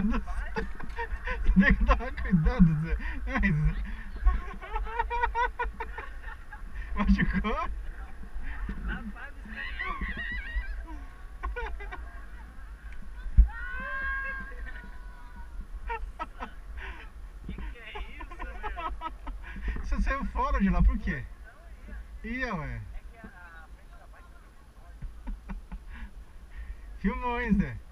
Deus do. Tem que tomar cuidado, Zé. Ai, Zé. Machucou? Que que é isso, meu? Você saiu fora de lá, por quê? Não, Ia, Ia, ué. É que a, frente da bike Filmou, hein, Zé?